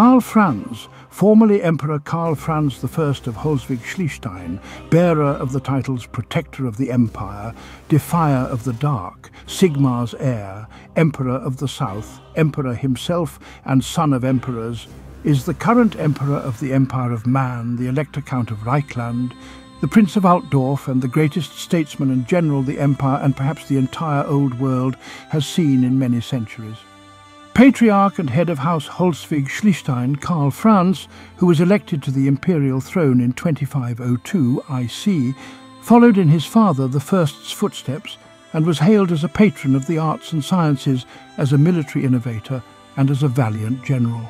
Karl Franz, formerly Emperor Karl Franz I of Holswig-Schliestein, bearer of the titles Protector of the Empire, Defier of the Dark, Sigmar's heir, Emperor of the South, Emperor himself and son of emperors, is the current Emperor of the Empire of Man, the Elector Count of Reikland, the Prince of Altdorf and the greatest statesman and general the Empire and perhaps the entire Old World has seen in many centuries. Patriarch and head of House Holswig-Schliestein, Karl Franz, who was elected to the imperial throne in 2502 IC, followed in his father the first's footsteps and was hailed as a patron of the arts and sciences, as a military innovator and as a valiant general.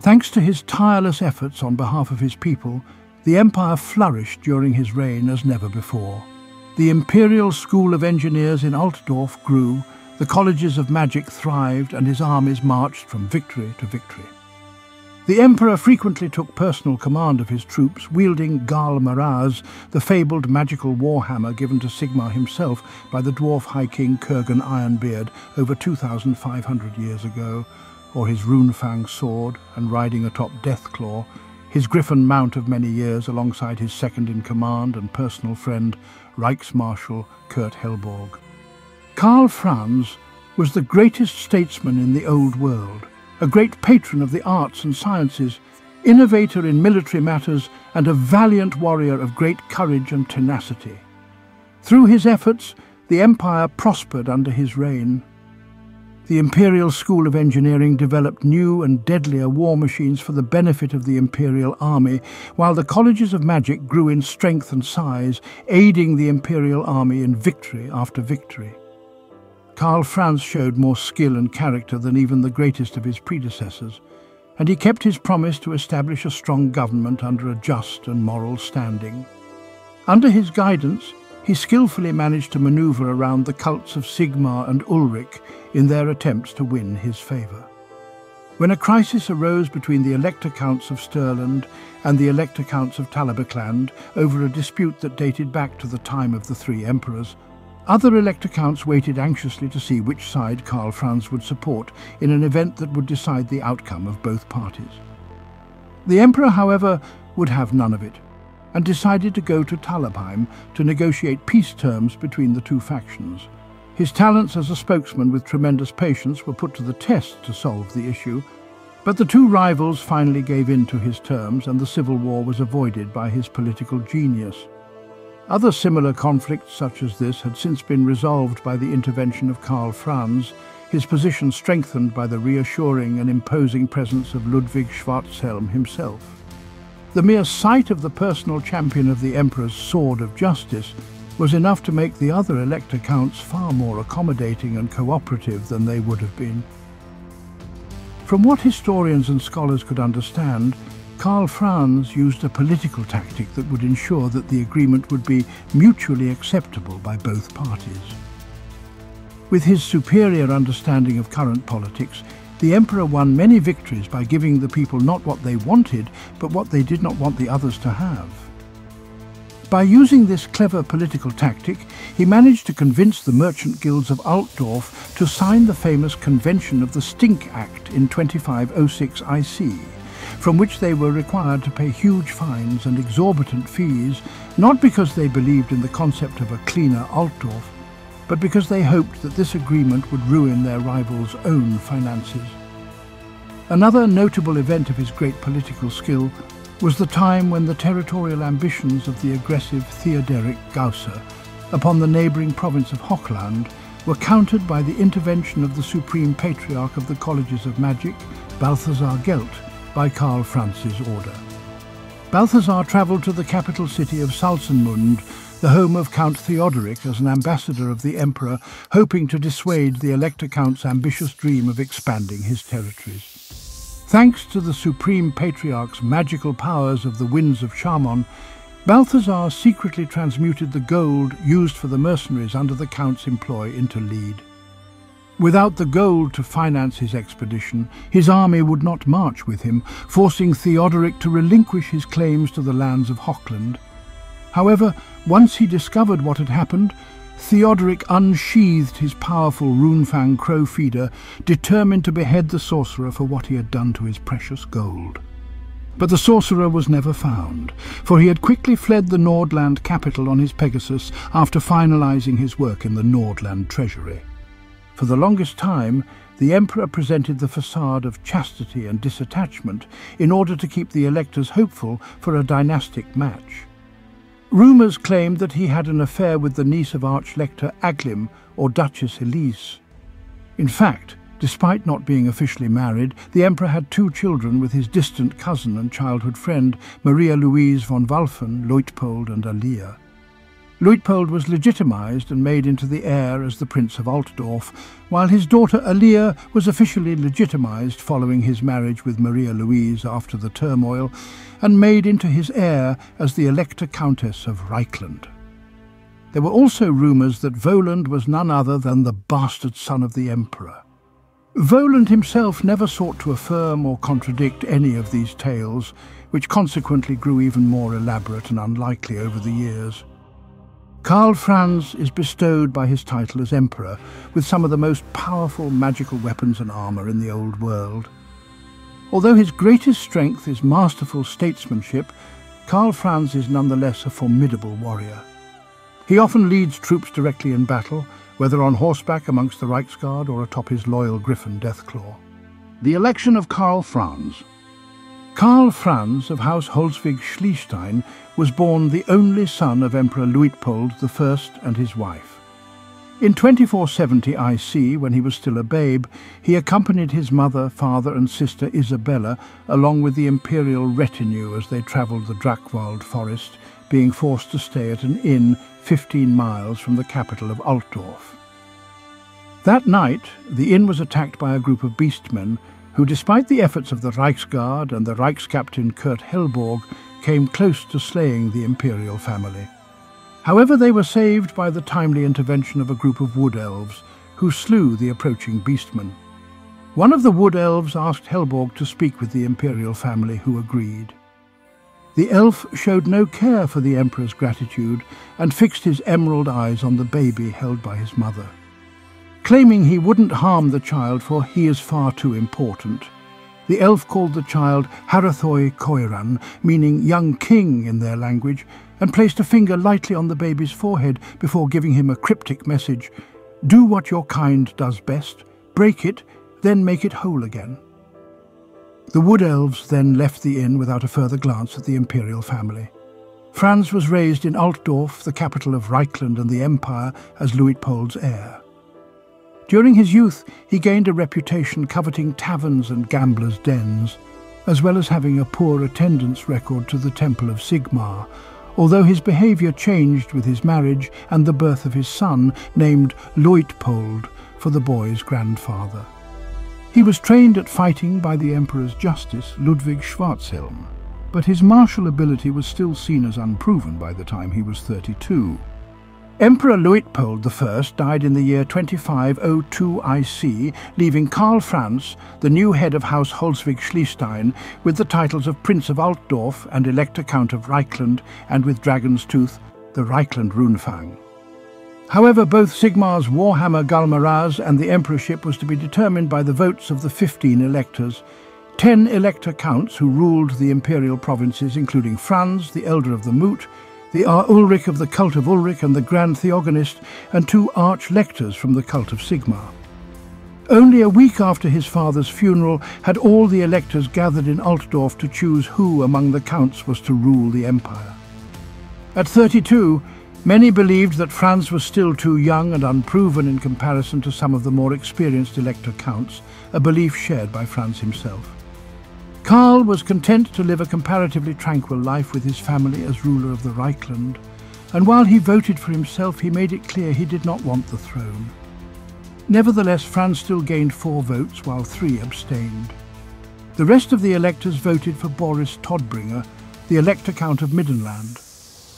Thanks to his tireless efforts on behalf of his people, the empire flourished during his reign as never before. The Imperial School of Engineers in Altdorf grew, the colleges of magic thrived and his armies marched from victory to victory. The emperor frequently took personal command of his troops, wielding Ghal Maraz, the fabled magical warhammer given to Sigmar himself by the dwarf high king Kurgan Ironbeard over 2,500 years ago, or his runefang sword and riding atop Deathclaw, his griffin mount of many years alongside his second-in-command and personal friend, Reiksmarshal Kurt Helborg. Karl Franz was the greatest statesman in the Old World, a great patron of the arts and sciences, innovator in military matters and a valiant warrior of great courage and tenacity. Through his efforts, the empire prospered under his reign. The Imperial School of Engineering developed new and deadlier war machines for the benefit of the Imperial Army, while the colleges of magic grew in strength and size, aiding the Imperial Army in victory after victory. Karl Franz showed more skill and character than even the greatest of his predecessors, and he kept his promise to establish a strong government under a just and moral standing. Under his guidance, he skillfully managed to maneuver around the cults of Sigmar and Ulric in their attempts to win his favour. When a crisis arose between the Elector Counts of Stirland and the Elector Counts of Talabecland over a dispute that dated back to the time of the three emperors, other elector counts waited anxiously to see which side Karl Franz would support in an event that would decide the outcome of both parties. The emperor, however, would have none of it, and decided to go to Talabheim to negotiate peace terms between the two factions. His talents as a spokesman with tremendous patience were put to the test to solve the issue, but the two rivals finally gave in to his terms and the civil war was avoided by his political genius. Other similar conflicts such as this had since been resolved by the intervention of Karl Franz, his position strengthened by the reassuring and imposing presence of Ludwig Schwarzhelm himself. The mere sight of the personal champion of the Emperor's sword of justice was enough to make the other elector counts far more accommodating and cooperative than they would have been. From what historians and scholars could understand, Karl Franz used a political tactic that would ensure that the agreement would be mutually acceptable by both parties. With his superior understanding of current politics, the emperor won many victories by giving the people not what they wanted, but what they did not want the others to have. By using this clever political tactic, he managed to convince the merchant guilds of Altdorf to sign the famous Convention of the Stink Act in 2506 IC from which they were required to pay huge fines and exorbitant fees, not because they believed in the concept of a cleaner Altdorf, but because they hoped that this agreement would ruin their rivals' own finances. Another notable event of his great political skill was the time when the territorial ambitions of the aggressive Theoderic Gausser upon the neighbouring province of Hochland were countered by the intervention of the Supreme Patriarch of the Colleges of Magic, Balthasar Gelt, by Karl Franz's order. Balthasar travelled to the capital city of Salzenmund, the home of Count Theodoric, as an ambassador of the Emperor, hoping to dissuade the Elector Count's ambitious dream of expanding his territories. Thanks to the Supreme Patriarch's magical powers of the Winds of Chamon, Balthasar secretly transmuted the gold used for the mercenaries under the Count's employ into lead. Without the gold to finance his expedition, his army would not march with him, forcing Theodoric to relinquish his claims to the lands of Hochland. However, once he discovered what had happened, Theodoric unsheathed his powerful Runefang crow feeder, determined to behead the sorcerer for what he had done to his precious gold. But the sorcerer was never found, for he had quickly fled the Nordland capital on his Pegasus after finalizing his work in the Nordland treasury. For the longest time, the emperor presented the facade of chastity and disattachment in order to keep the electors hopeful for a dynastic match. Rumours claimed that he had an affair with the niece of Archlector Aglim or Duchess Elise. In fact, Despite not being officially married, the emperor had two children with his distant cousin and childhood friend, Maria Louise von Walfen, Luitpold and Alia. Luitpold was legitimized and made into the heir as the Prince of Altdorf, while his daughter Alia was officially legitimized following his marriage with Maria Louise after the turmoil, and made into his heir as the Elector Countess of Reikland. There were also rumours that Voland was none other than the bastard son of the Emperor. Voland himself never sought to affirm or contradict any of these tales, which consequently grew even more elaborate and unlikely over the years. Karl Franz is bestowed by his title as Emperor with some of the most powerful magical weapons and armour in the Old World. Although his greatest strength is masterful statesmanship, Karl Franz is nonetheless a formidable warrior. He often leads troops directly in battle, whether on horseback amongst the Reiksguard or atop his loyal griffin Deathclaw. The election of Karl Franz. Karl Franz of House Holswig-Schliestein was born the only son of Emperor Luitpold I and his wife. In 2470 IC, when he was still a babe, he accompanied his mother, father and sister Isabella along with the imperial retinue as they travelled the Drakwald forest, being forced to stay at an inn 15 miles from the capital of Altdorf. That night, the inn was attacked by a group of beastmen who, despite the efforts of the Reiksguard and the Reichskaptain Kurt Helborg, came close to slaying the imperial family. However, they were saved by the timely intervention of a group of wood elves who slew the approaching beastmen. One of the wood elves asked Helborg to speak with the imperial family, who agreed. The elf showed no care for the Emperor's gratitude and fixed his emerald eyes on the baby held by his mother. Claiming he wouldn't harm the child for he is far too important, the elf called the child Harathoi Koiran, meaning young king in their language, and placed a finger lightly on the baby's forehead before giving him a cryptic message, Do what your kind does best, break it, then make it whole again. The Wood Elves then left the inn without a further glance at the imperial family. Franz was raised in Altdorf, the capital of Reikland and the Empire, as Luitpold's heir. During his youth, he gained a reputation coveting taverns and gamblers' dens, as well as having a poor attendance record to the Temple of Sigmar, although his behaviour changed with his marriage and the birth of his son, named Luitpold, for the boy's grandfather. He was trained at fighting by the Emperor's justice, Ludwig Schwarzhelm, but his martial ability was still seen as unproven by the time he was 32. Emperor Luitpold I died in the year 2502 IC, leaving Karl Franz, the new head of House Holswig-Schliestein, with the titles of Prince of Altdorf and Elector Count of Reikland, and with Dragon's Tooth, the Reikland Runefang. However, both Sigmar's Warhammer Ghal Maraz and the emperorship was to be determined by the votes of the 15 electors. Ten elector counts who ruled the imperial provinces, including Franz, the elder of the Moot, the Ar Ulric of the cult of Ulric and the Grand Theogonist, and two arch-lectors from the cult of Sigmar. Only a week after his father's funeral had all the electors gathered in Altdorf to choose who among the counts was to rule the empire. At 32, Many believed that Franz was still too young and unproven in comparison to some of the more experienced elector counts, a belief shared by Franz himself. Karl was content to live a comparatively tranquil life with his family as ruler of the Reikland, and while he voted for himself, he made it clear he did not want the throne. Nevertheless, Franz still gained four votes, while three abstained. The rest of the electors voted for Boris Todbringer, the Elector Count of Middenland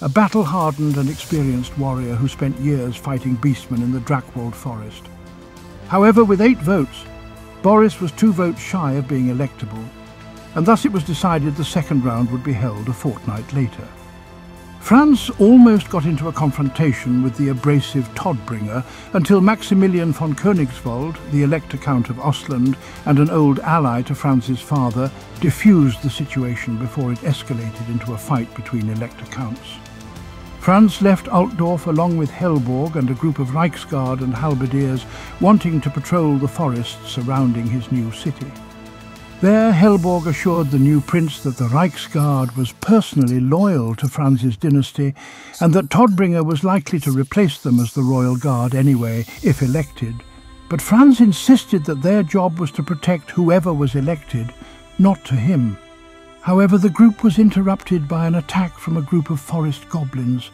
a battle-hardened and experienced warrior who spent years fighting beastmen in the Drakwald forest. However, with eight votes, Boris was two votes shy of being electable, and thus it was decided the second round would be held a fortnight later. Franz almost got into a confrontation with the abrasive Todbringer until Maximilian von Königswald, the Elector Count of Ostland and an old ally to Franz's father, diffused the situation before it escalated into a fight between Elector Counts. Franz left Altdorf along with Helborg and a group of Reiksguard and halberdiers wanting to patrol the forests surrounding his new city. There, Helborg assured the new prince that the Reiksguard was personally loyal to Franz's dynasty and that Todbringer was likely to replace them as the royal guard anyway, if elected. But Franz insisted that their job was to protect whoever was elected, not to him. However, the group was interrupted by an attack from a group of forest goblins.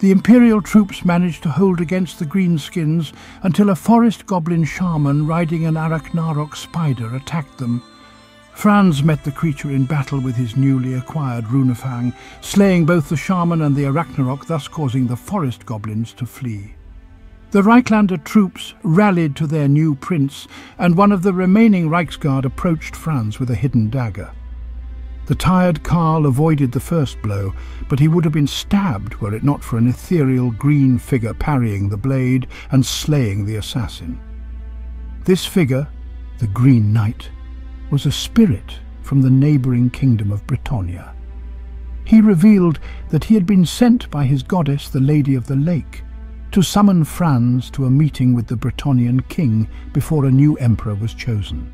The imperial troops managed to hold against the greenskins until a forest goblin shaman riding an Arachnarok spider attacked them. Franz met the creature in battle with his newly acquired Runefang, slaying both the shaman and the Arachnarok, thus causing the forest goblins to flee. The Reiklander troops rallied to their new prince, and one of the remaining Reiksguard approached Franz with a hidden dagger. The tired Karl avoided the first blow, but he would have been stabbed were it not for an ethereal green figure parrying the blade and slaying the assassin. This figure, the Green Knight, was a spirit from the neighbouring kingdom of Bretonnia. He revealed that he had been sent by his goddess, the Lady of the Lake, to summon Franz to a meeting with the Bretonnian king before a new emperor was chosen.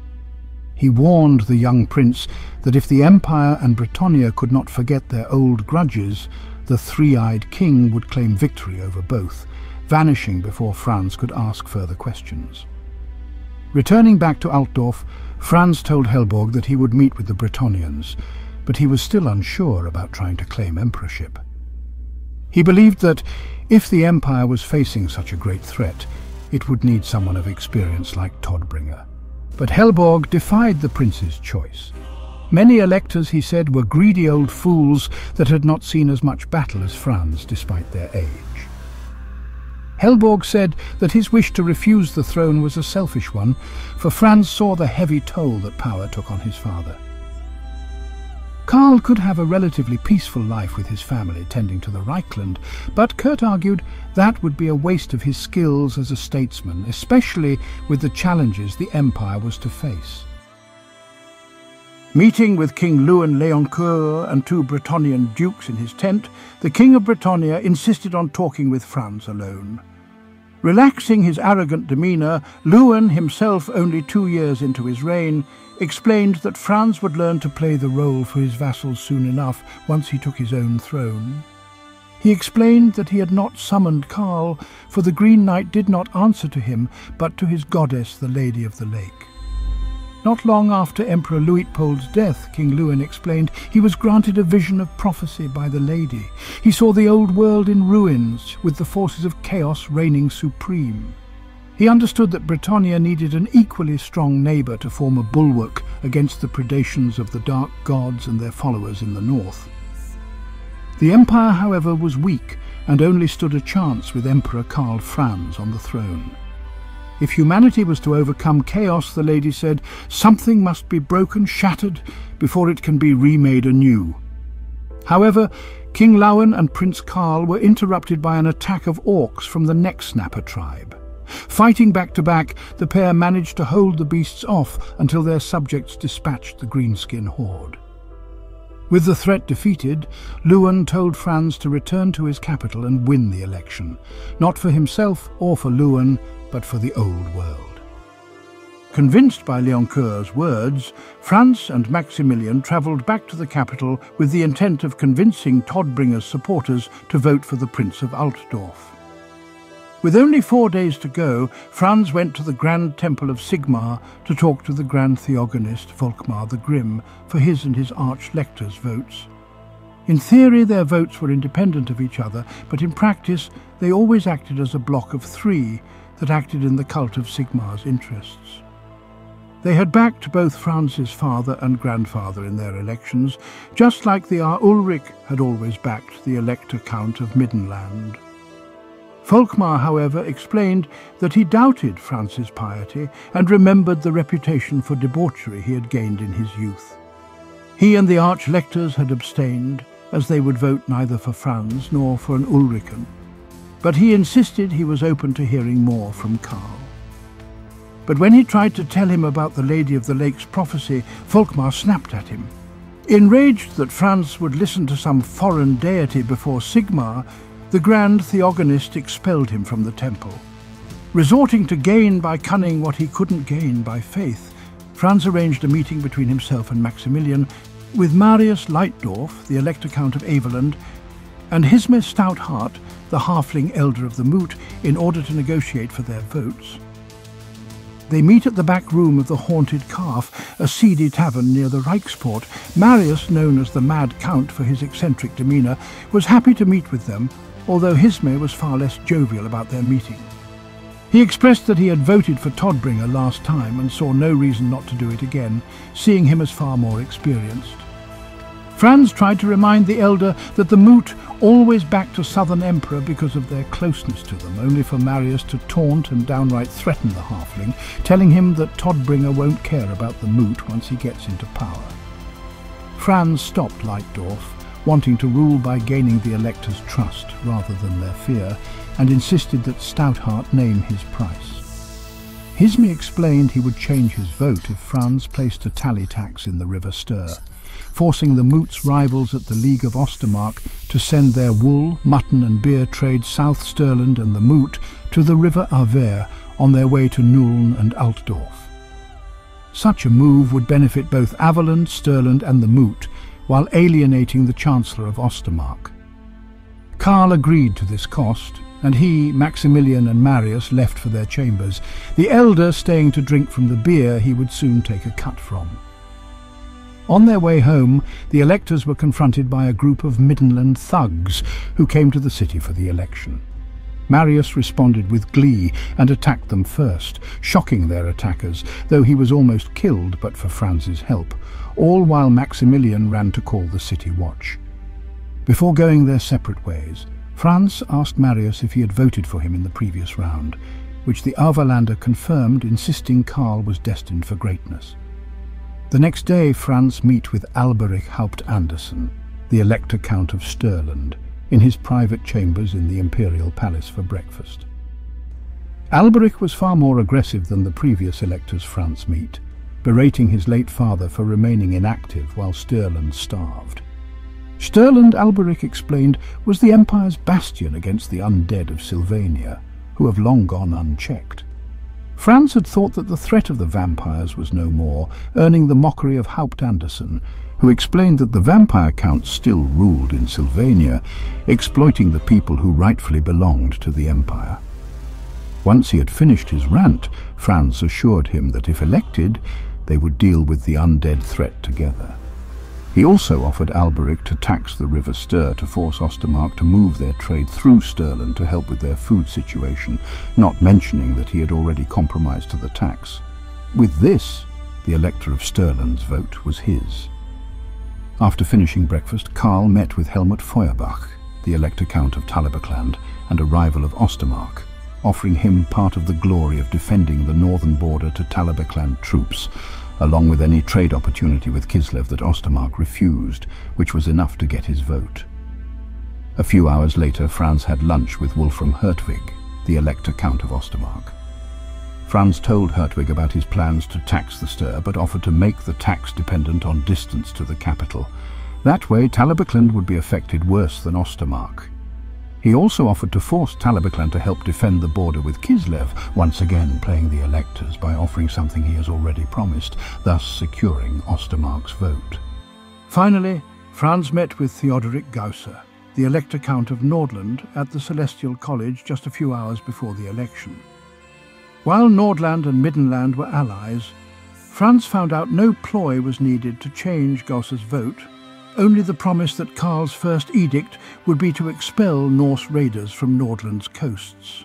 He warned the young prince that if the Empire and Bretonnia could not forget their old grudges, the three-eyed king would claim victory over both, vanishing before Franz could ask further questions. Returning back to Altdorf, Franz told Helborg that he would meet with the Bretonnians, but he was still unsure about trying to claim emperorship. He believed that, if the Empire was facing such a great threat, it would need someone of experience like Todbringer. But Helborg defied the prince's choice. Many electors, he said, were greedy old fools that had not seen as much battle as Franz, despite their age. Helborg said that his wish to refuse the throne was a selfish one, for Franz saw the heavy toll that power took on his father. Karl could have a relatively peaceful life with his family tending to the Reikland, but Kurt argued that would be a waste of his skills as a statesman, especially with the challenges the Empire was to face. Meeting with King Louen Leoncoeur and two Bretonnian dukes in his tent, the King of Bretonnia insisted on talking with Franz alone. Relaxing his arrogant demeanour, Louen, himself only two years into his reign, explained that Franz would learn to play the role for his vassals soon enough once he took his own throne. He explained that he had not summoned Karl, for the Green Knight did not answer to him, but to his goddess, the Lady of the Lake. Not long after Emperor Luitpold's death, King Louen explained, he was granted a vision of prophecy by the lady. He saw the old world in ruins, with the forces of chaos reigning supreme. He understood that Bretonnia needed an equally strong neighbour to form a bulwark against the predations of the dark gods and their followers in the north. The empire, however, was weak and only stood a chance with Emperor Karl Franz on the throne. If humanity was to overcome chaos, the lady said, something must be broken, shattered, before it can be remade anew. However, King Louen and Prince Karl were interrupted by an attack of orcs from the Necksnapper tribe. Fighting back to back, the pair managed to hold the beasts off until their subjects dispatched the greenskin horde. With the threat defeated, Louen told Franz to return to his capital and win the election, not for himself or for Louen, but for the old world. Convinced by Leoncoeur's words, Franz and Maximilian travelled back to the capital with the intent of convincing Todbringer's supporters to vote for the Prince of Altdorf. With only four days to go, Franz went to the Grand Temple of Sigmar to talk to the Grand Theogonist Volkmar the Grim for his and his arch-lector's votes. In theory, their votes were independent of each other, but in practice, they always acted as a block of three, that acted in the cult of Sigmar's interests. They had backed both Franz's father and grandfather in their elections, just like the Ar Ulric had always backed the Elector Count of Middenland. Volkmar, however, explained that he doubted Franz's piety and remembered the reputation for debauchery he had gained in his youth. He and the arch-lectors had abstained, as they would vote neither for Franz nor for an Ulrican. But he insisted he was open to hearing more from Karl. But when he tried to tell him about the Lady of the Lake's prophecy, Volkmar snapped at him. Enraged that Franz would listen to some foreign deity before Sigmar, the Grand Theogonist expelled him from the temple. Resorting to gain by cunning what he couldn't gain by faith, Franz arranged a meeting between himself and Maximilian with Marius Leitdorf, the Elector Count of Averland, and Hisme Stoutheart, the halfling elder of the Moot, in order to negotiate for their votes. They meet at the back room of the Haunted Calf, a seedy tavern near the Reikport. Marius, known as the Mad Count for his eccentric demeanour, was happy to meet with them, although Hisme was far less jovial about their meeting. He expressed that he had voted for Todbringer last time and saw no reason not to do it again, seeing him as far more experienced. Franz tried to remind the elder that the Moot always backed a southern emperor because of their closeness to them, only for Marius to taunt and downright threaten the halfling, telling him that Todbringer won't care about the Moot once he gets into power. Franz stopped Leitdorf, wanting to rule by gaining the electors' trust rather than their fear, and insisted that Stoutheart name his price. Hisme explained he would change his vote if Franz placed a tally tax in the River Stir forcing the Moot's rivals at the League of Ostermark to send their wool, mutton and beer trade south Stirland and the Moot to the River Aver on their way to Nuln and Altdorf. Such a move would benefit both Averland, Stirland and the Moot, while alienating the Chancellor of Ostermark. Karl agreed to this cost, and he, Maximilian and Marius left for their chambers, the elder staying to drink from the beer he would soon take a cut from. On their way home, the electors were confronted by a group of Middenland thugs who came to the city for the election. Marius responded with glee and attacked them first, shocking their attackers, though he was almost killed but for Franz's help, all while Maximilian ran to call the city watch. Before going their separate ways, Franz asked Marius if he had voted for him in the previous round, which the Averlander confirmed, insisting Karl was destined for greatness. The next day Franz meet with Alberich Haupt Anderssen, the Elector Count of Stirland, in his private chambers in the Imperial Palace for breakfast. Alberich was far more aggressive than the previous electors Franz meet, berating his late father for remaining inactive while Stirland starved. Stirland, Alberich explained, was the Empire's bastion against the undead of Sylvania, who have long gone unchecked. Franz had thought that the threat of the vampires was no more, earning the mockery of Haupt Anderssen, who explained that the vampire counts still ruled in Sylvania, exploiting the people who rightfully belonged to the Empire. Once he had finished his rant, Franz assured him that if elected, they would deal with the undead threat together. He also offered Alberich to tax the River Stir to force Ostermark to move their trade through Stirland to help with their food situation, not mentioning that he had already compromised to the tax. With this, the Elector of Stirland's vote was his. After finishing breakfast, Karl met with Helmut Feuerbach, the Elector Count of Talabecland and a rival of Ostermark, offering him part of the glory of defending the northern border to Talabecland troops, along with any trade opportunity with Kislev that Ostermark refused, which was enough to get his vote. A few hours later, Franz had lunch with Wolfram Hertwig, the Elector Count of Ostermark. Franz told Hertwig about his plans to tax the Stir, but offered to make the tax dependent on distance to the capital. That way, Talabecland would be affected worse than Ostermark. He also offered to force Talabecland to help defend the border with Kislev, once again playing the electors by offering something he has already promised, thus securing Ostermark's vote. Finally, Franz met with Theodoric Gausser, the Elector Count of Nordland, at the Celestial College just a few hours before the election. While Nordland and Middenland were allies, Franz found out no ploy was needed to change Gausser's vote only the promise that Karl's first edict would be to expel Norse raiders from Nordland's coasts.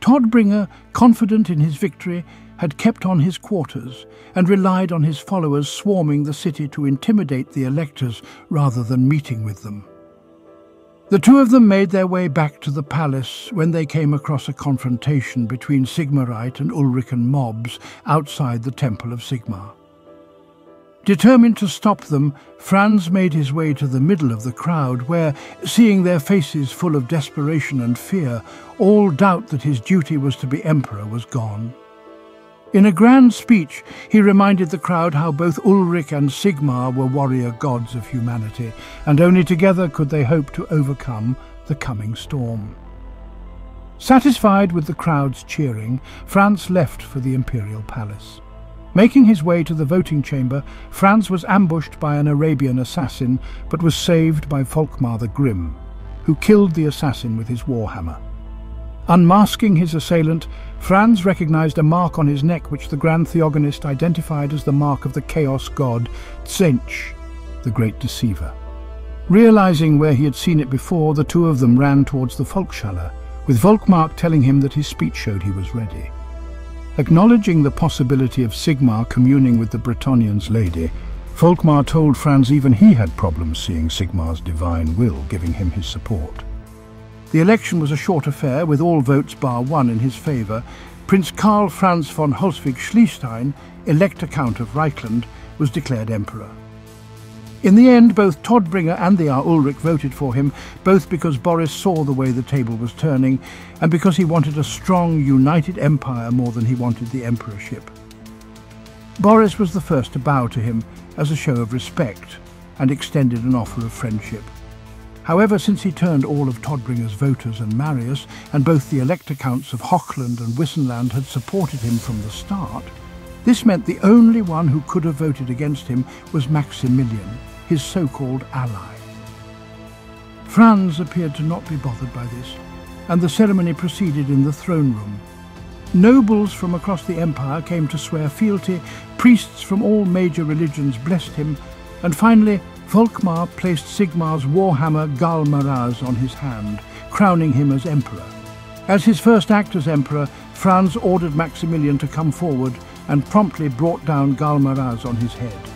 Todbringer, confident in his victory, had kept on his quarters and relied on his followers swarming the city to intimidate the electors rather than meeting with them. The two of them made their way back to the palace when they came across a confrontation between Sigmarite and Ulrican mobs outside the Temple of Sigmar. Determined to stop them, Franz made his way to the middle of the crowd where, seeing their faces full of desperation and fear, all doubt that his duty was to be emperor was gone. In a grand speech, he reminded the crowd how both Ulric and Sigmar were warrior gods of humanity, and only together could they hope to overcome the coming storm. Satisfied with the crowd's cheering, Franz left for the imperial palace. Making his way to the voting chamber, Franz was ambushed by an Arabian assassin, but was saved by Volkmar the Grim, who killed the assassin with his warhammer. Unmasking his assailant, Franz recognized a mark on his neck which the Grand Theogonist identified as the mark of the Chaos god Tzeentch, the Great Deceiver. Realizing where he had seen it before, the two of them ran towards the Volkshalle, with Volkmar telling him that his speech showed he was ready. Acknowledging the possibility of Sigmar communing with the Bretonnian's lady, Volkmar told Franz even he had problems seeing Sigmar's divine will giving him his support. The election was a short affair, with all votes bar one in his favour. Prince Karl Franz von Holswig-Schliestein, Elector Count of Reikland, was declared emperor. In the end, both Todbringer and the Ulric voted for him, both because Boris saw the way the table was turning and because he wanted a strong, united empire more than he wanted the emperorship. Boris was the first to bow to him as a show of respect and extended an offer of friendship. However, since he turned all of Todbringer's voters and Marius, and both the elector counts of Hochland and Wissenland had supported him from the start, this meant the only one who could have voted against him was Maximilian, his so-called ally. Franz appeared to not be bothered by this, and the ceremony proceeded in the throne room. Nobles from across the empire came to swear fealty, priests from all major religions blessed him, and finally Volkmar placed Sigmar's warhammer Ghal Maraz on his hand, crowning him as emperor. As his first act as emperor, Franz ordered Maximilian to come forward and promptly brought down Ghal Maraz on his head.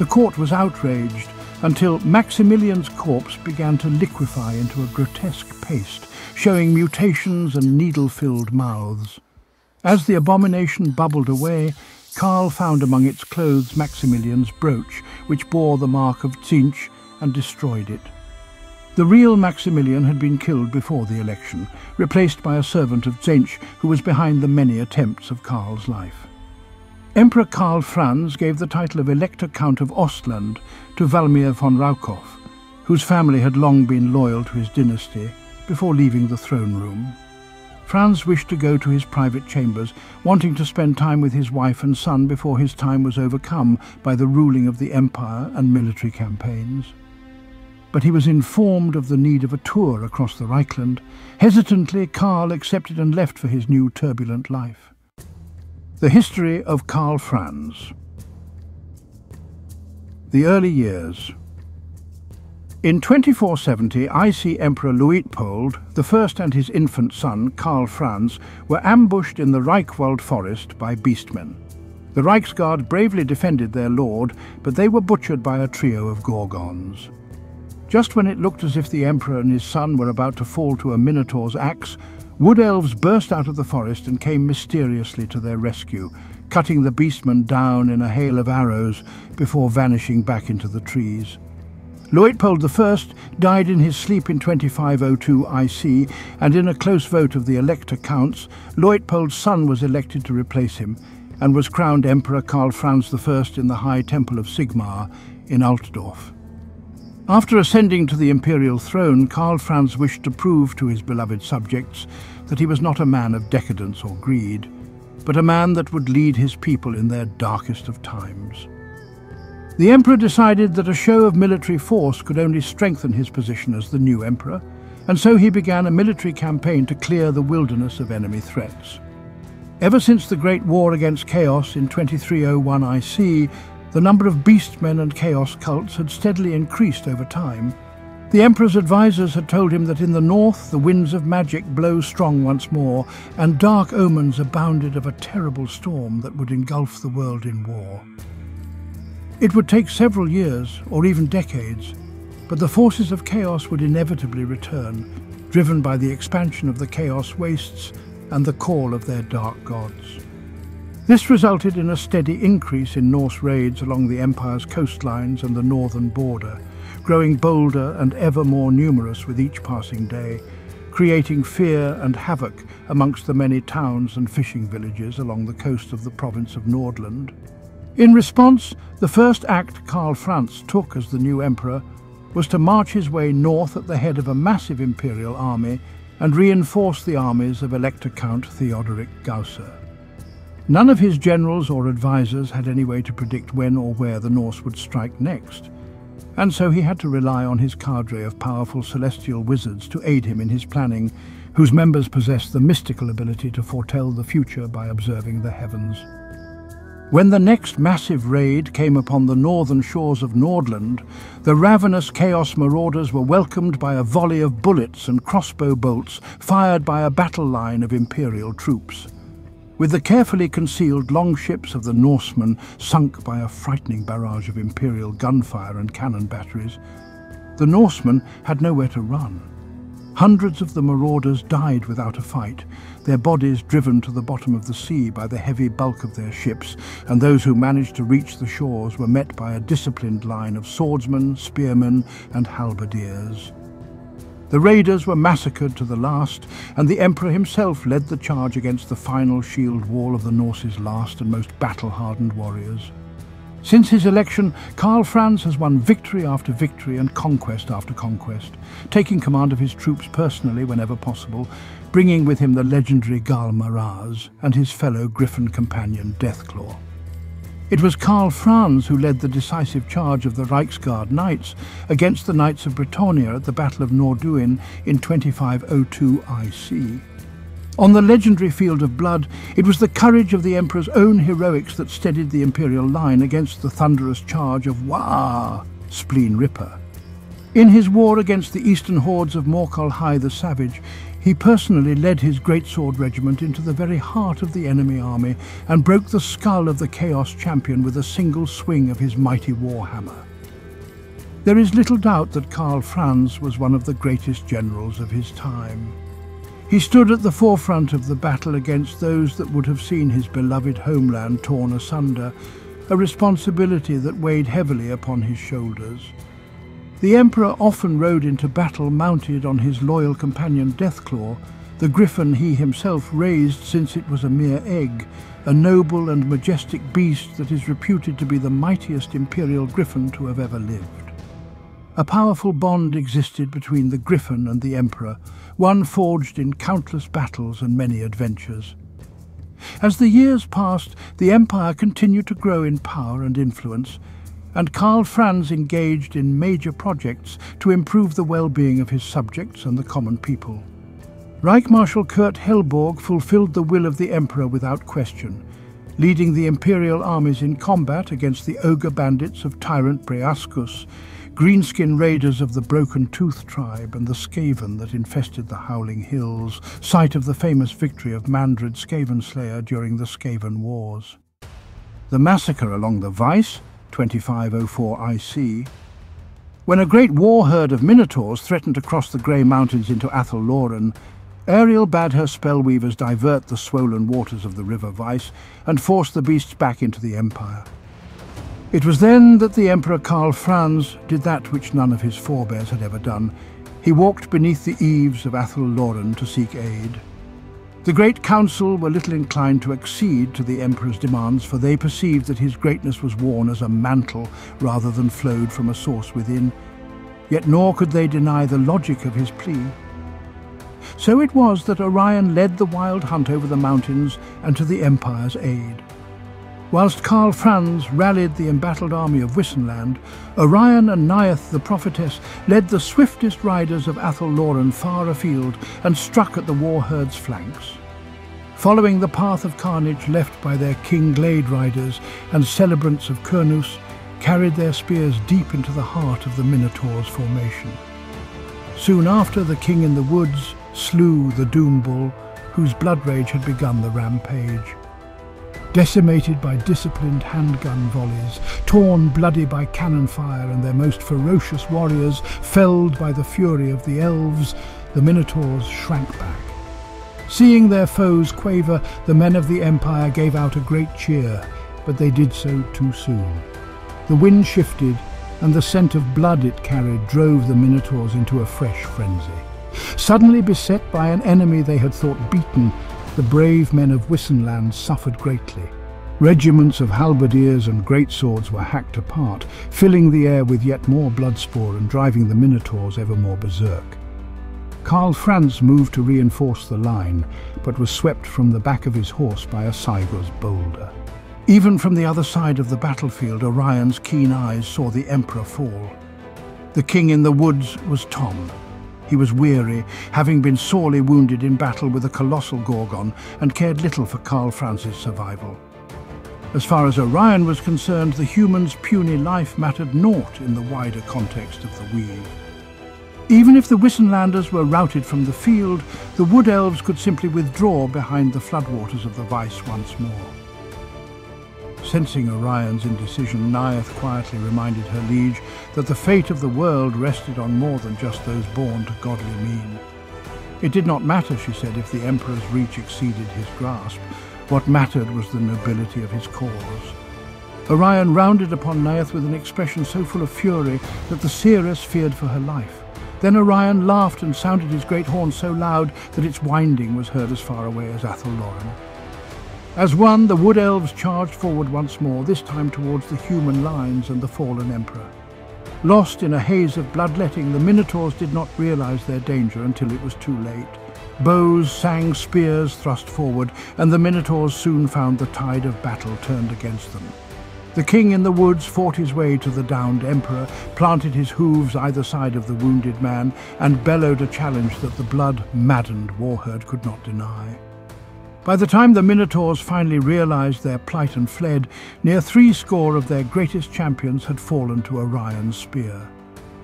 The court was outraged until Maximilian's corpse began to liquefy into a grotesque paste, showing mutations and needle-filled mouths. As the abomination bubbled away, Karl found among its clothes Maximilian's brooch, which bore the mark of Tzeentch, and destroyed it. The real Maximilian had been killed before the election, replaced by a servant of Tzeentch who was behind the many attempts of Karl's life. Emperor Karl Franz gave the title of Elector Count of Ostland to Valmir von Raukov, whose family had long been loyal to his dynasty before leaving the throne room. Franz wished to go to his private chambers, wanting to spend time with his wife and son before his time was overcome by the ruling of the empire and military campaigns. But he was informed of the need of a tour across the Reikland. Hesitantly, Karl accepted and left for his new turbulent life. The History of Karl Franz The Early Years In 2470, IC Emperor Luitpold, the first and his infant son, Karl Franz, were ambushed in the Reikwald forest by beastmen. The Reiksguard bravely defended their lord, but they were butchered by a trio of Ghorgons. Just when it looked as if the emperor and his son were about to fall to a minotaur's axe, Wood elves burst out of the forest and came mysteriously to their rescue, cutting the beastmen down in a hail of arrows before vanishing back into the trees. Luitpold I died in his sleep in 2502 IC, and in a close vote of the elector counts, Luitpold's son was elected to replace him, and was crowned Emperor Karl Franz I in the High Temple of Sigmar in Altdorf. After ascending to the imperial throne, Karl Franz wished to prove to his beloved subjects that he was not a man of decadence or greed, but a man that would lead his people in their darkest of times. The emperor decided that a show of military force could only strengthen his position as the new emperor, and so he began a military campaign to clear the wilderness of enemy threats. Ever since the Great War against Chaos in 2301 IC, the number of beastmen and chaos cults had steadily increased over time. The Emperor's advisers had told him that in the north the winds of magic blow strong once more, and dark omens abounded of a terrible storm that would engulf the world in war. It would take several years, or even decades, but the forces of chaos would inevitably return, driven by the expansion of the chaos wastes and the call of their dark gods. This resulted in a steady increase in Norse raids along the Empire's coastlines and the northern border, growing bolder and ever more numerous with each passing day, creating fear and havoc amongst the many towns and fishing villages along the coast of the province of Nordland. In response, the first act Karl Franz took as the new emperor was to march his way north at the head of a massive imperial army and reinforce the armies of Elector Count Theodoric Gausser. None of his generals or advisers had any way to predict when or where the Norse would strike next, and so he had to rely on his cadre of powerful celestial wizards to aid him in his planning, whose members possessed the mystical ability to foretell the future by observing the heavens. When the next massive raid came upon the northern shores of Nordland, the ravenous Chaos marauders were welcomed by a volley of bullets and crossbow bolts fired by a battle line of Imperial troops. With the carefully concealed longships of the Norsemen sunk by a frightening barrage of Imperial gunfire and cannon batteries, the Norsemen had nowhere to run. Hundreds of the marauders died without a fight, their bodies driven to the bottom of the sea by the heavy bulk of their ships, and those who managed to reach the shores were met by a disciplined line of swordsmen, spearmen, and halberdiers. The raiders were massacred to the last, and the Emperor himself led the charge against the final shield wall of the Norse's last and most battle-hardened warriors. Since his election, Karl Franz has won victory after victory and conquest after conquest, taking command of his troops personally whenever possible, bringing with him the legendary Ghal Maraz and his fellow Griffin companion Deathclaw. It was Karl Franz who led the decisive charge of the Reiksguard Knights against the Knights of Bretonnia at the Battle of Norduin in 2502 IC. On the legendary field of blood, it was the courage of the Emperor's own heroics that steadied the Imperial line against the thunderous charge of Wah, Spleen Ripper. In his war against the eastern hordes of Morkol High the Savage, he personally led his greatsword regiment into the very heart of the enemy army and broke the skull of the Chaos champion with a single swing of his mighty warhammer. There is little doubt that Karl Franz was one of the greatest generals of his time. He stood at the forefront of the battle against those that would have seen his beloved homeland torn asunder, a responsibility that weighed heavily upon his shoulders. The Emperor often rode into battle mounted on his loyal companion Deathclaw, the griffin he himself raised since it was a mere egg, a noble and majestic beast that is reputed to be the mightiest imperial griffin to have ever lived. A powerful bond existed between the Griffin and the Emperor, one forged in countless battles and many adventures. As the years passed, the Empire continued to grow in power and influence, and Karl Franz engaged in major projects to improve the well-being of his subjects and the common people. Reik Marshal Kurt Helborg fulfilled the will of the Emperor without question, leading the imperial armies in combat against the ogre bandits of tyrant Breascus greenskin raiders of the Broken Tooth tribe and the Skaven that infested the Howling Hills, site of the famous victory of Mandred Skavenslayer during the Skaven Wars. The massacre along the Weiss, 2504 IC, when a great war herd of minotaurs threatened to cross the Grey Mountains into Athel Ariel bade her spellweavers divert the swollen waters of the River Weiss and force the beasts back into the Empire. It was then that the Emperor Karl Franz did that which none of his forebears had ever done. He walked beneath the eaves of Athel to seek aid. The Great Council were little inclined to accede to the Emperor's demands, for they perceived that his greatness was worn as a mantle rather than flowed from a source within. Yet nor could they deny the logic of his plea. So it was that Orion led the wild hunt over the mountains and to the Empire's aid. Whilst Karl Franz rallied the embattled army of Wissenland, Orion and Naieth the prophetess led the swiftest riders of Athel far afield and struck at the war herd's flanks. Following the path of carnage left by their King Glade riders and celebrants of Kurnous, carried their spears deep into the heart of the Minotaur's formation. Soon after, the King in the Woods slew the Doom Bull, whose blood rage had begun the rampage decimated by disciplined handgun volleys, torn bloody by cannon fire and their most ferocious warriors felled by the fury of the elves, the Minotaurs shrank back. Seeing their foes quaver, the men of the Empire gave out a great cheer, but they did so too soon. The wind shifted, and the scent of blood it carried drove the Minotaurs into a fresh frenzy. Suddenly beset by an enemy they had thought beaten, the brave men of Wissenland suffered greatly. Regiments of halberdiers and greatswords were hacked apart, filling the air with yet more bloodsport and driving the Minotaurs ever more berserk. Karl Franz moved to reinforce the line, but was swept from the back of his horse by a Cygor's boulder. Even from the other side of the battlefield, Orion's keen eyes saw the Emperor fall. The king in the woods was Tom. He was weary, having been sorely wounded in battle with a colossal Ghorgon, and cared little for Karl Franz's survival. As far as Orion was concerned, the human's puny life mattered naught in the wider context of the Weave. Even if the Wissenlanders were routed from the field, the Wood Elves could simply withdraw behind the floodwaters of the Weiss once more. Sensing Orion's indecision, Naieth quietly reminded her liege that the fate of the world rested on more than just those born to godly mean. It did not matter, she said, if the Emperor's reach exceeded his grasp, what mattered was the nobility of his cause. Orion rounded upon Naieth with an expression so full of fury that the seeress feared for her life. Then Orion laughed and sounded his great horn so loud that its winding was heard as far away as Athel Loren. As one, the Wood Elves charged forward once more, this time towards the human lines and the fallen Emperor. Lost in a haze of bloodletting, the Minotaurs did not realize their danger until it was too late. Bows sang, spears thrust forward, and the Minotaurs soon found the tide of battle turned against them. The king in the woods fought his way to the downed emperor, planted his hooves either side of the wounded man, and bellowed a challenge that the blood-maddened warherd could not deny. By the time the Minotaurs finally realized their plight and fled, near three score of their greatest champions had fallen to Orion's spear.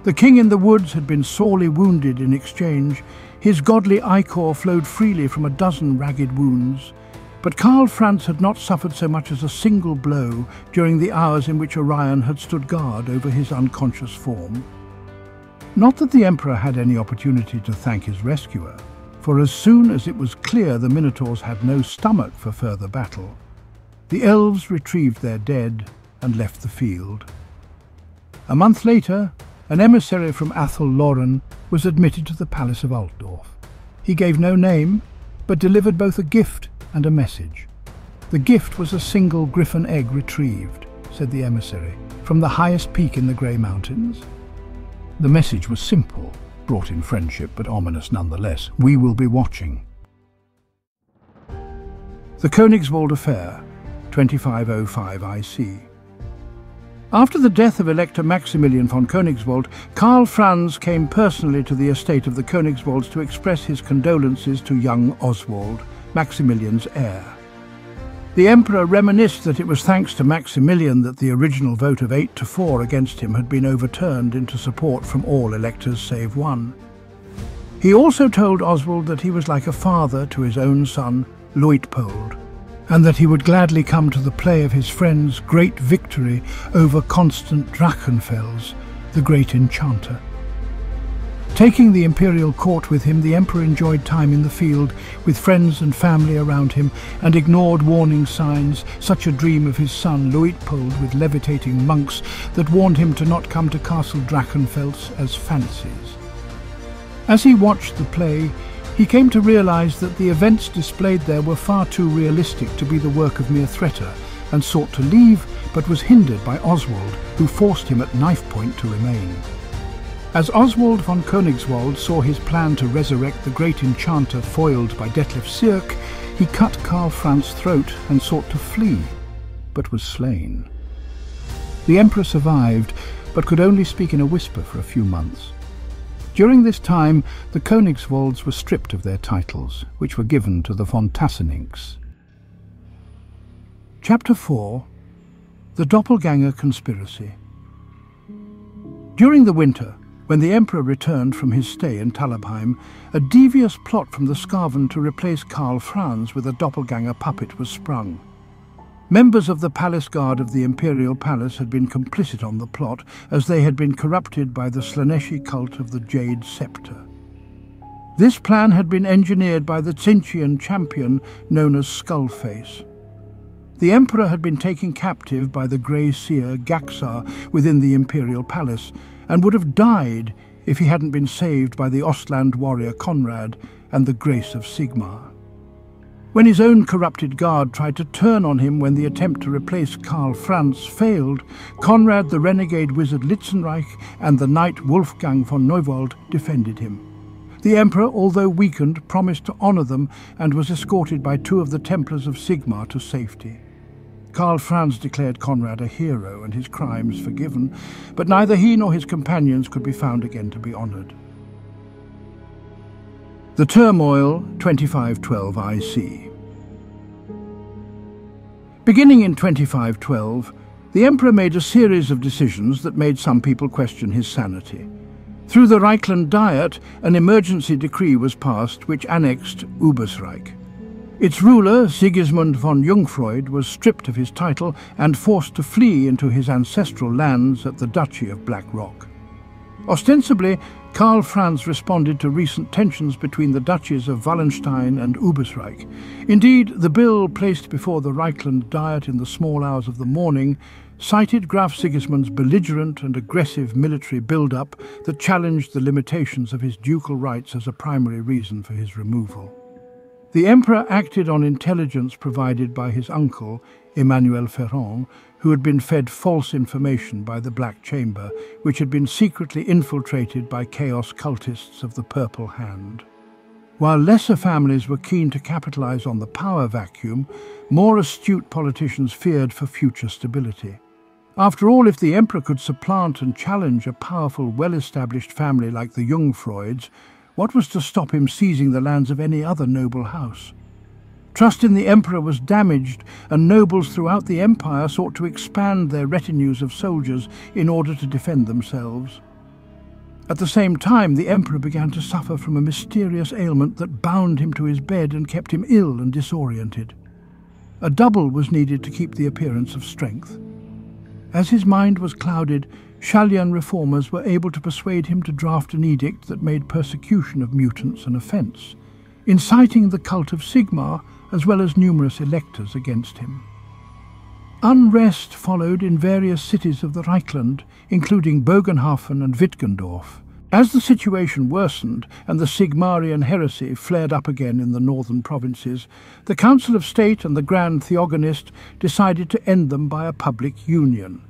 The king in the woods had been sorely wounded in exchange, his godly ichor flowed freely from a dozen ragged wounds. But Karl Franz had not suffered so much as a single blow during the hours in which Orion had stood guard over his unconscious form. Not that the Emperor had any opportunity to thank his rescuer, for as soon as it was clear the Minotaurs had no stomach for further battle, the elves retrieved their dead and left the field. A month later, an emissary from Athel Loren was admitted to the palace of Altdorf. He gave no name, but delivered both a gift and a message. The gift was a single griffin egg retrieved, said the emissary, from the highest peak in the Grey Mountains. The message was simple, brought in friendship, but ominous nonetheless. We will be watching. The Königswald Affair, 2505 IC. After the death of Elector Maximilian von Königswald, Karl Franz came personally to the estate of the Königswalds to express his condolences to young Oswald, Maximilian's heir. The emperor reminisced that it was thanks to Maximilian that the original vote of 8 to 4 against him had been overturned into support from all electors save one. He also told Oswald that he was like a father to his own son, Luitpold, and that he would gladly come to the play of his friend's great victory over Constant Drachenfels, the great enchanter. Taking the imperial court with him, the emperor enjoyed time in the field, with friends and family around him, and ignored warning signs, such a dream of his son Luitpold with levitating monks that warned him to not come to Castle Drachenfels as fancies. As he watched the play, he came to realize that the events displayed there were far too realistic to be the work of mere threater, and sought to leave, but was hindered by Oswald, who forced him at knife point to remain. As Oswald von Königswald saw his plan to resurrect the great enchanter foiled by Detlef Sierck, he cut Karl Franz's throat and sought to flee, but was slain. The emperor survived, but could only speak in a whisper for a few months. During this time, the Königswalds were stripped of their titles, which were given to the von Tasseninks. Chapter 4 The Doppelganger Conspiracy During the winter, when the Emperor returned from his stay in Talabheim, a devious plot from the Skaven to replace Karl Franz with a doppelganger puppet was sprung. Members of the palace guard of the imperial palace had been complicit on the plot as they had been corrupted by the Slaaneshi cult of the Jade Scepter. This plan had been engineered by the Tzeentchian champion known as Skullface. The emperor had been taken captive by the grey seer Gaxar within the imperial palace and would have died if he hadn't been saved by the Ostland warrior Conrad and the grace of Sigmar. When his own corrupted guard tried to turn on him when the attempt to replace Karl Franz failed, Conrad the renegade wizard Litzenreich and the knight Wolfgang von Neuwald defended him. The emperor, although weakened, promised to honour them and was escorted by two of the Templars of Sigmar to safety. Karl Franz declared Conrad a hero and his crimes forgiven, but neither he nor his companions could be found again to be honoured. The Turmoil 2512 IC Beginning in 2512, the Emperor made a series of decisions that made some people question his sanity. Through the Reikland Diet, an emergency decree was passed which annexed Ubersreik. Its ruler, Sigismund von Jungfreud, was stripped of his title and forced to flee into his ancestral lands at the Duchy of Black Rock. Ostensibly, Karl Franz responded to recent tensions between the duchies of Wallenstein and Ubersreik. Indeed, the bill placed before the Reikland Diet in the small hours of the morning cited Graf Sigismund's belligerent and aggressive military build-up that challenged the limitations of his ducal rights as a primary reason for his removal. The Emperor acted on intelligence provided by his uncle, Emmanuel Ferrand, who had been fed false information by the Black Chamber, which had been secretly infiltrated by chaos cultists of the Purple Hand. While lesser families were keen to capitalize on the power vacuum, more astute politicians feared for future stability. After all, if the Emperor could supplant and challenge a powerful, well-established family like the Jungfreuds, what was to stop him seizing the lands of any other noble house? Trust in the emperor was damaged, and nobles throughout the empire sought to expand their retinues of soldiers in order to defend themselves. At the same time, the emperor began to suffer from a mysterious ailment that bound him to his bed and kept him ill and disoriented. A double was needed to keep the appearance of strength. As his mind was clouded, Shallyan reformers were able to persuade him to draft an edict that made persecution of mutants an offence, inciting the cult of Sigmar as well as numerous electors against him. Unrest followed in various cities of the Reikland, including Bogenhafen and Wittgendorf. As the situation worsened and the Sigmarian heresy flared up again in the northern provinces, the Council of State and the Grand Theogonist decided to end them by a public union.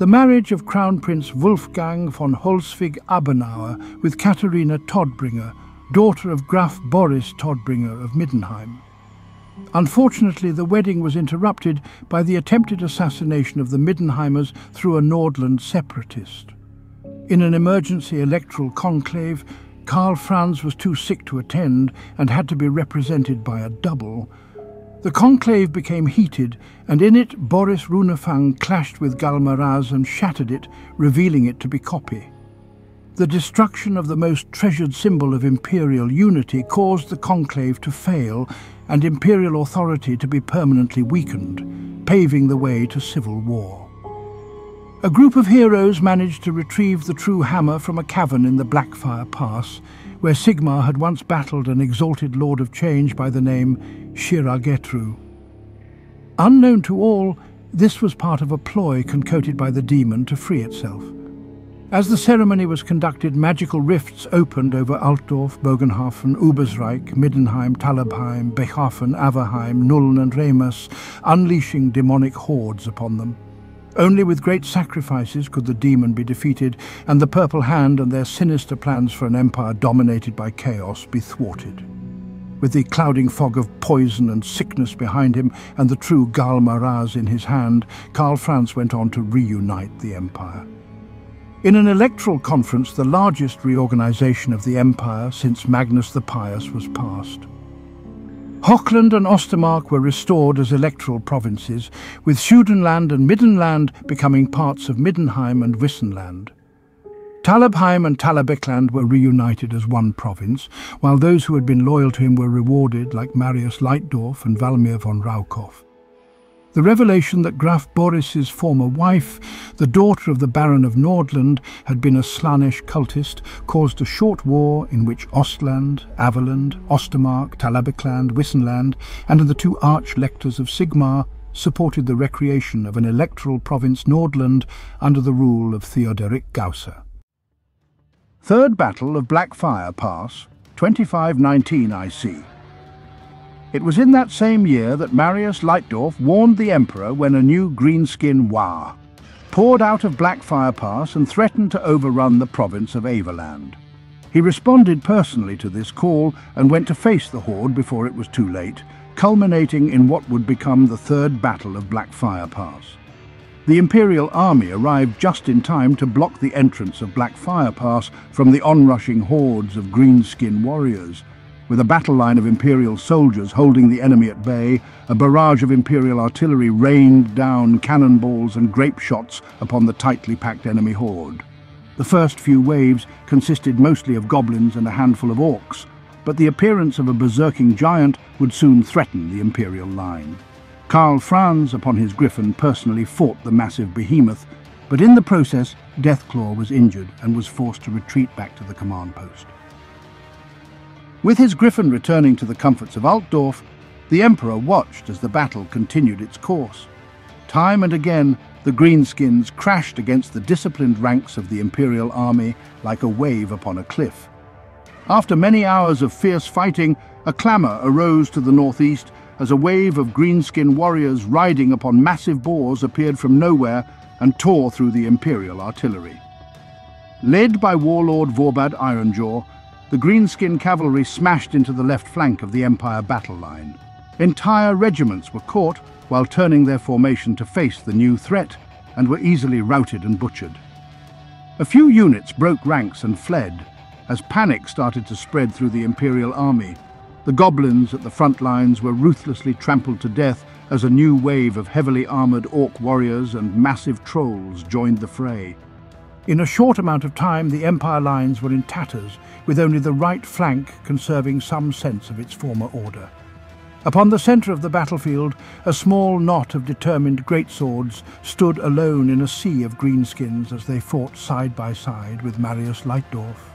The marriage of Crown Prince Wolfgang von Holswig-Abenauer with Katharina Todbringer, daughter of Graf Boris Todbringer of Middenheim. Unfortunately, the wedding was interrupted by the attempted assassination of the Middenheimers through a Nordland separatist. In an emergency electoral conclave, Karl Franz was too sick to attend and had to be represented by a double, the conclave became heated, and in it Boris Runefang clashed with Ghal Maraz and shattered it, revealing it to be copy. The destruction of the most treasured symbol of imperial unity caused the conclave to fail and imperial authority to be permanently weakened, paving the way to civil war. A group of heroes managed to retrieve the true hammer from a cavern in the Blackfire Pass, where Sigmar had once battled an exalted lord of change by the name Shiragetru. Unknown to all, this was part of a ploy concocted by the demon to free itself. As the ceremony was conducted, magical rifts opened over Altdorf, Bogenhafen, Ubersreik, Middenheim, Talabheim, Bechafen, Averheim, Nuln and Remus, unleashing demonic hordes upon them. Only with great sacrifices could the demon be defeated and the Purple Hand and their sinister plans for an empire dominated by chaos be thwarted. With the clouding fog of poison and sickness behind him and the true Ghal Maraz in his hand, Karl Franz went on to reunite the empire. In an electoral conference, the largest reorganization of the empire since Magnus the Pious was passed. Hochland and Ostermark were restored as electoral provinces, with Sudenland and Middenland becoming parts of Middenheim and Wissenland. Talabheim and Talabecland were reunited as one province, while those who had been loyal to him were rewarded, like Marius Leitdorf and Valmir von Raukov. The revelation that Graf Boris's former wife, the daughter of the Baron of Nordland, had been a Slanish cultist caused a short war in which Ostland, Averland, Ostermark, Talabecland, Wissenland, and the two arch-lectors of Sigmar supported the recreation of an electoral province Nordland under the rule of Theoderic Gausser. Third Battle of Blackfire Pass, 2519 IC. It was in that same year that Marius Leitdorf warned the Emperor when a new greenskin Waaagh poured out of Blackfire Pass and threatened to overrun the province of Averland. He responded personally to this call and went to face the horde before it was too late, culminating in what would become the Third Battle of Blackfire Pass. The Imperial army arrived just in time to block the entrance of Blackfire Pass from the onrushing hordes of greenskin warriors, with a battle line of Imperial soldiers holding the enemy at bay, a barrage of Imperial artillery rained down cannonballs and grape shots upon the tightly packed enemy horde. The first few waves consisted mostly of goblins and a handful of orcs, but the appearance of a berserking giant would soon threaten the Imperial line. Karl Franz, upon his griffin, personally fought the massive behemoth, but in the process, Deathclaw was injured and was forced to retreat back to the command post. With his griffin returning to the comforts of Altdorf, the Emperor watched as the battle continued its course. Time and again, the Greenskins crashed against the disciplined ranks of the Imperial army like a wave upon a cliff. After many hours of fierce fighting, a clamour arose to the northeast as a wave of greenskin warriors riding upon massive boars appeared from nowhere and tore through the Imperial artillery. Led by warlord Vorbad Ironjaw, the greenskin cavalry smashed into the left flank of the Empire battle line. Entire regiments were caught while turning their formation to face the new threat and were easily routed and butchered. A few units broke ranks and fled as panic started to spread through the Imperial army. The goblins at the front lines were ruthlessly trampled to death as a new wave of heavily armoured orc warriors and massive trolls joined the fray. In a short amount of time, the Empire lines were in tatters, with only the right flank conserving some sense of its former order. Upon the centre of the battlefield, a small knot of determined greatswords stood alone in a sea of greenskins as they fought side by side with Marius Leitdorf.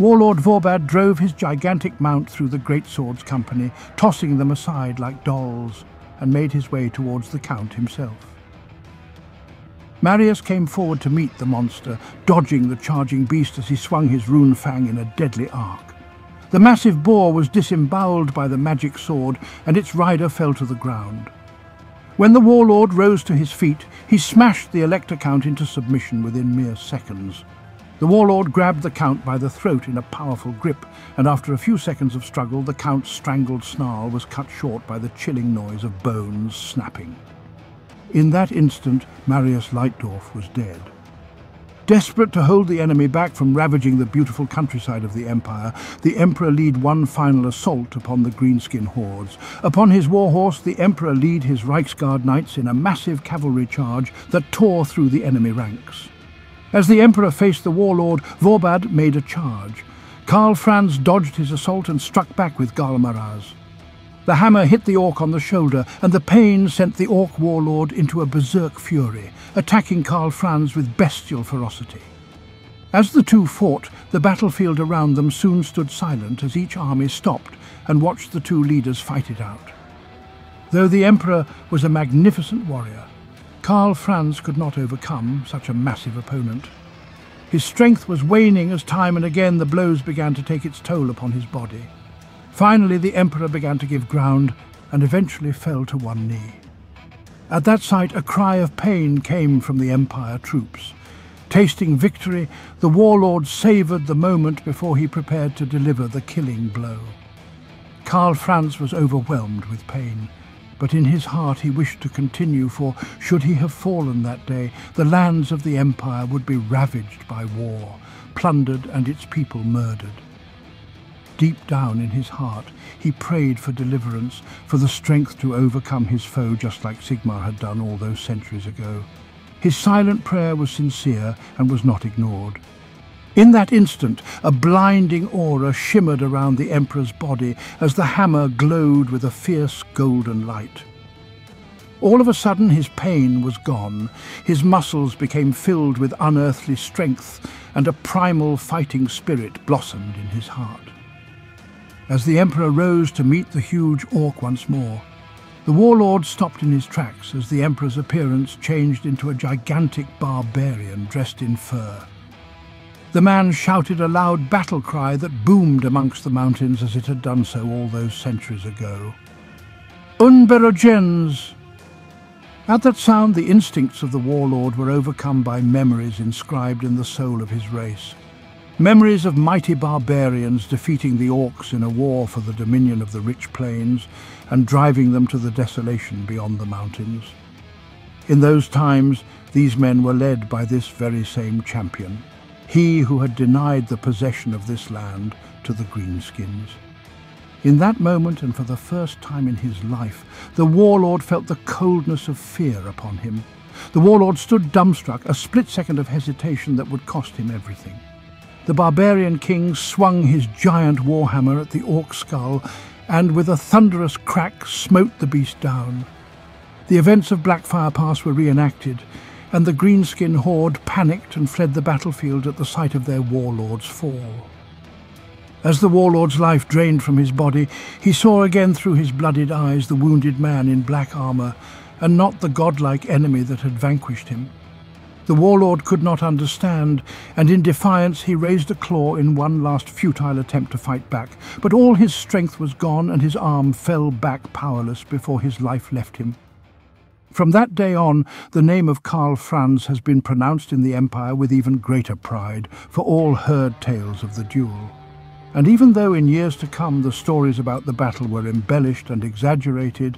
Warlord Vorbad drove his gigantic mount through the greatswords company, tossing them aside like dolls, and made his way towards the Count himself. Marius came forward to meet the monster, dodging the charging beast as he swung his rune fang in a deadly arc. The massive boar was disemboweled by the magic sword, and its rider fell to the ground. When the warlord rose to his feet, he smashed the Elector Count into submission within mere seconds. The warlord grabbed the Count by the throat in a powerful grip, and after a few seconds of struggle, the Count's strangled snarl was cut short by the chilling noise of bones snapping. In that instant, Marius Leitdorf was dead. Desperate to hold the enemy back from ravaging the beautiful countryside of the Empire, the Emperor lead one final assault upon the greenskin hordes. Upon his warhorse, the Emperor lead his Reiksguard knights in a massive cavalry charge that tore through the enemy ranks. As the Emperor faced the warlord, Vorbad made a charge. Karl Franz dodged his assault and struck back with Ghal Maraz. The hammer hit the orc on the shoulder, and the pain sent the orc warlord into a berserk fury, attacking Karl Franz with bestial ferocity. As the two fought, the battlefield around them soon stood silent as each army stopped and watched the two leaders fight it out. Though the Emperor was a magnificent warrior, Karl Franz could not overcome such a massive opponent. His strength was waning as time and again the blows began to take its toll upon his body. Finally, the Emperor began to give ground and eventually fell to one knee. At that sight, a cry of pain came from the Empire troops. Tasting victory, the warlord savoured the moment before he prepared to deliver the killing blow. Karl Franz was overwhelmed with pain, but in his heart he wished to continue, for should he have fallen that day, the lands of the Empire would be ravaged by war, plundered and its people murdered. Deep down in his heart, he prayed for deliverance, for the strength to overcome his foe just like Sigmar had done all those centuries ago. His silent prayer was sincere and was not ignored. In that instant, a blinding aura shimmered around the Emperor's body as the hammer glowed with a fierce golden light. All of a sudden his pain was gone. His muscles became filled with unearthly strength, and a primal fighting spirit blossomed in his heart. As the Emperor rose to meet the huge orc once more, the warlord stopped in his tracks as the Emperor's appearance changed into a gigantic barbarian dressed in fur. The man shouted a loud battle cry that boomed amongst the mountains as it had done so all those centuries ago. Unberogens! At that sound, the instincts of the warlord were overcome by memories inscribed in the soul of his race. Memories of mighty barbarians defeating the orcs in a war for the dominion of the rich plains and driving them to the desolation beyond the mountains. In those times, these men were led by this very same champion, he who had denied the possession of this land to the Greenskins. In that moment, and for the first time in his life, the warlord felt the coldness of fear upon him. The warlord stood dumbstruck, a split second of hesitation that would cost him everything. The barbarian king swung his giant warhammer at the orc skull and with a thunderous crack smote the beast down. The events of Blackfire Pass were reenacted, and the greenskin horde panicked and fled the battlefield at the sight of their warlord's fall. As the warlord's life drained from his body, he saw again through his blooded eyes the wounded man in black armour, and not the godlike enemy that had vanquished him. The warlord could not understand, and in defiance he raised a claw in one last futile attempt to fight back. But all his strength was gone, and his arm fell back powerless before his life left him. From that day on, the name of Karl Franz has been pronounced in the Empire with even greater pride, for all heard tales of the duel. And even though in years to come the stories about the battle were embellished and exaggerated,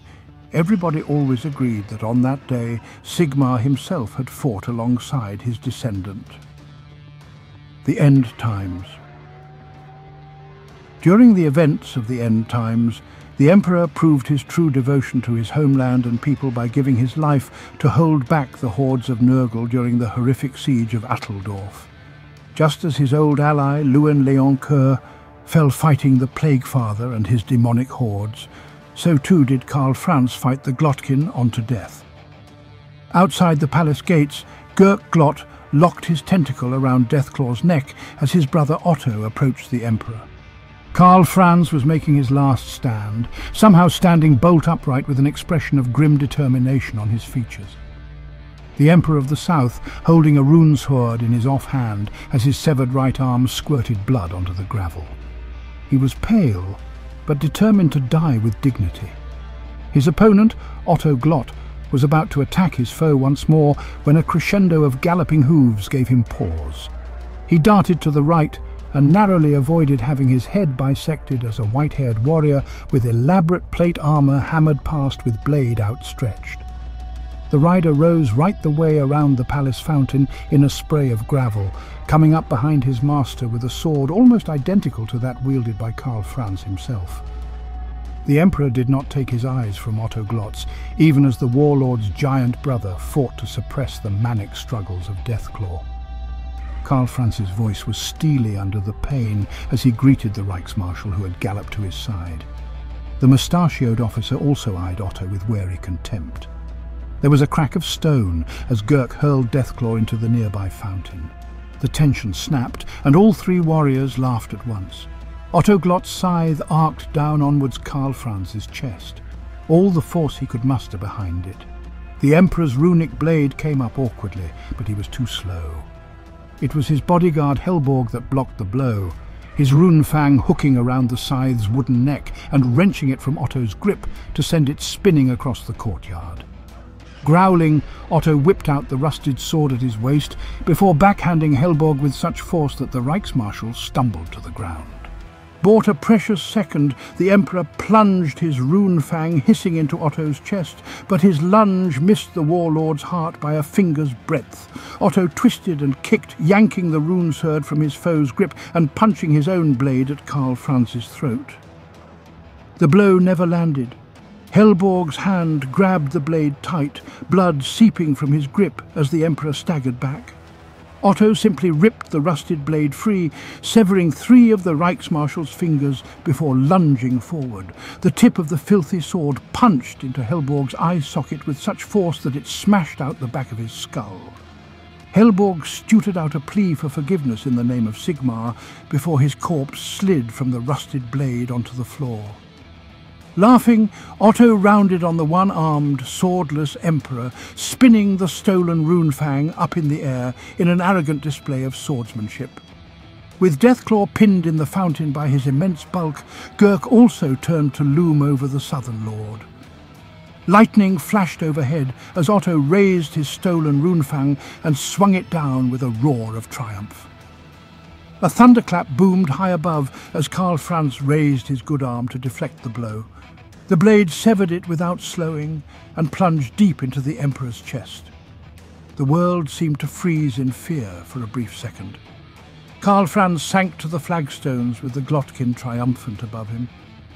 Everybody always agreed that on that day Sigmar himself had fought alongside his descendant. The End Times During the events of the End Times, the Emperor proved his true devotion to his homeland and people by giving his life to hold back the hordes of Nurgle during the horrific siege of Altdorf. Just as his old ally, Louen Leoncoeur, fell fighting the Plague Father and his demonic hordes, so too did Karl Franz fight the Glottkin on to death. Outside the palace gates, Ghurk Glott locked his tentacle around Deathclaw's neck as his brother Otto approached the Emperor. Karl Franz was making his last stand, somehow standing bolt upright with an expression of grim determination on his features. The Emperor of the South holding a rune sword in his offhand as his severed right arm squirted blood onto the gravel. He was pale, but determined to die with dignity. His opponent, Otto Glott, was about to attack his foe once more when a crescendo of galloping hooves gave him pause. He darted to the right and narrowly avoided having his head bisected as a white-haired warrior with elaborate plate armour hammered past with blade outstretched. The rider rose right the way around the palace fountain in a spray of gravel, coming up behind his master with a sword almost identical to that wielded by Karl Franz himself. The Emperor did not take his eyes from Otto Glott, even as the warlord's giant brother fought to suppress the manic struggles of Deathclaw. Karl Franz's voice was steely under the pain as he greeted the Reiksmarshal who had galloped to his side. The mustachioed officer also eyed Otto with wary contempt. There was a crack of stone as Ghurk hurled Deathclaw into the nearby fountain. The tension snapped, and all three warriors laughed at once. Otto Glott's scythe arced down onwards Karl Franz's chest, all the force he could muster behind it. The Emperor's runic blade came up awkwardly, but he was too slow. It was his bodyguard Helborg that blocked the blow, his rune fang hooking around the scythe's wooden neck and wrenching it from Otto's grip to send it spinning across the courtyard. Growling, Otto whipped out the rusted sword at his waist before backhanding Helborg with such force that the Reiksmarshal stumbled to the ground. Bought a precious second, the Emperor plunged his rune fang hissing into Otto's chest, but his lunge missed the warlord's heart by a finger's breadth. Otto twisted and kicked, yanking the rune sword from his foe's grip and punching his own blade at Karl Franz's throat. The blow never landed. Helborg's hand grabbed the blade tight, blood seeping from his grip as the Emperor staggered back. Otto simply ripped the rusted blade free, severing three of the Reiksmarshal's fingers before lunging forward. The tip of the filthy sword punched into Helborg's eye socket with such force that it smashed out the back of his skull. Helborg stuttered out a plea for forgiveness in the name of Sigmar before his corpse slid from the rusted blade onto the floor. Laughing, Otto rounded on the one-armed, swordless emperor, spinning the stolen runefang up in the air in an arrogant display of swordsmanship. With Deathclaw pinned in the fountain by his immense bulk, Ghurk also turned to loom over the southern lord. Lightning flashed overhead as Otto raised his stolen runefang and swung it down with a roar of triumph. A thunderclap boomed high above as Karl Franz raised his good arm to deflect the blow. The blade severed it without slowing and plunged deep into the Emperor's chest. The world seemed to freeze in fear for a brief second. Karl Franz sank to the flagstones with the Glottkin triumphant above him.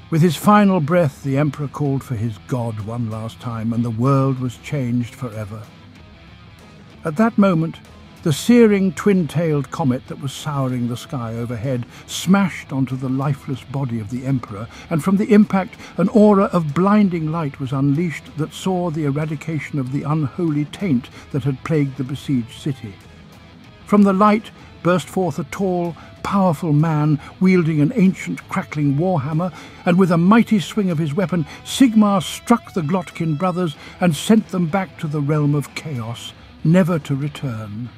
With his final breath, the Emperor called for his god one last time, and the world was changed forever. At that moment, the searing twin-tailed comet that was souring the sky overhead smashed onto the lifeless body of the Emperor, and from the impact an aura of blinding light was unleashed that saw the eradication of the unholy taint that had plagued the besieged city. From the light burst forth a tall, powerful man wielding an ancient crackling warhammer, and with a mighty swing of his weapon, Sigmar struck the Glottkin brothers and sent them back to the realm of chaos, never to return.